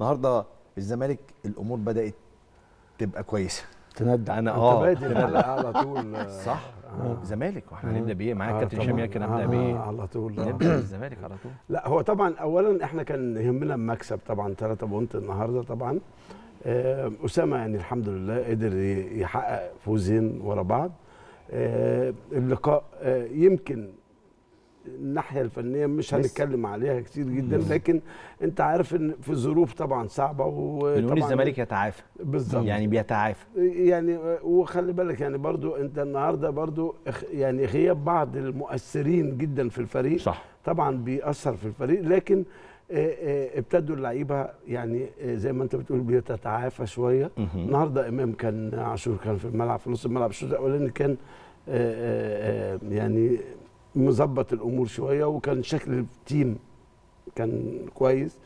النهارده الزمالك الأمور بدات تبقى كويسه. تندع أنا آه. بادئ. على طول. آه. صح. آه. زمالك. وإحنا هنبدأ بإيه؟ معاك آه، كابتن. هشام ياكن ابدا آه، بإيه؟ على طول. آه. نبدا بالزمالك على طول. لا هو طبعا اولا إحنا كان يهمنا المكسب طبعا 3 بونت النهارده طبعا. آه، أسامة يعني الحمد لله قدر يحقق فوزين ورا بعض. آه، اللقاء آه، يمكن الناحية الفنية مش. هنتكلم عليها كتير جدا لكن انت عارف ان في ظروف طبعا صعبة بنقول وطبعا الزمالك يتعافى. بالظبط. يعني بيتعافى. يعني وخلي بالك يعني برضو انت النهارده برضو يعني غياب بعض المؤثرين جدا في الفريق. صح. طبعا بيأثر في الفريق لكن ابتدوا اللعيبة يعني زي ما انت بتقول بتتعافى شوية. النهارده إمام كان عاشور كان في الملعب في نص الملعب. الشوط الأولاني كان يعني مظبط الأمور شوية وكان شكل التيم كان كويس.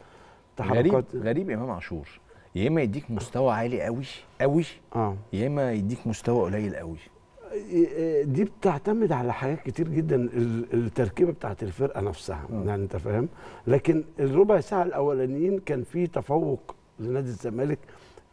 غريب غريب إمام عاشور. يا إما يديك مستوى عالي قوي قوي آه. يا إما يديك مستوى قليل قوي دي بتعتمد على حاجات كتير جدا ال- التركيبة بتاعت الفرقة نفسها مم. يعني أنت فاهم؟ لكن الربع ساعة الأولانيين كان في تفوق لنادي الزمالك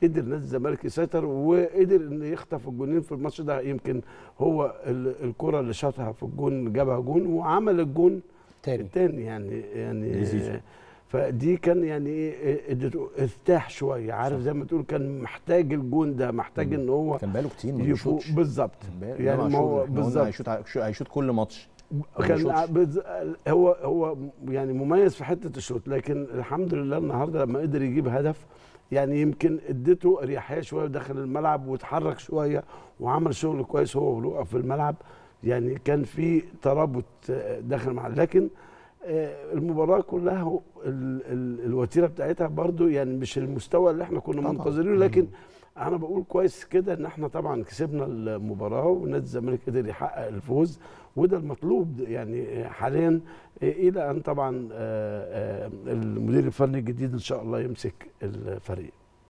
قدر نادي الزمالك يسيطر وقدر ان يخطف الجونين في الماتش ده. يمكن هو ال- الكرة اللي شاطها في الجون جابها جون وعمل الجون تاني التاني يعني يعني. آه، فدي كان يعني إيه ارتاح شوية. عارف زي ما تقول كان محتاج الجون ده محتاج إن هو كان بقاله كتير ما بيشوطش. بالظبط. يعني ما هو بالظبط. هيشوط هيشوط كل ماتش. ما كان. بز... هو هو يعني مميز في حتة الشوط لكن الحمد لله النهارده لما قدر يجيب هدف يعني يمكن اديته اريحيه شوية ودخل الملعب واتحرك شوية وعمل شغل كويس هو ولوقا في الملعب يعني كان في ترابط داخل الملعب لكن المباراة كلها. الوتيرة بتاعتها برضو يعني مش المستوى اللي إحنا كنا. منتظرينه لكن أنا بقول كويس كده ان إحنا طبعا كسبنا المباراة ونادي الزمالك قدر يحقق الفوز وده المطلوب يعني حاليا إلى أن طبعا آه، آه، المدير الفني الجديد إن شاء الله يمسك الفريق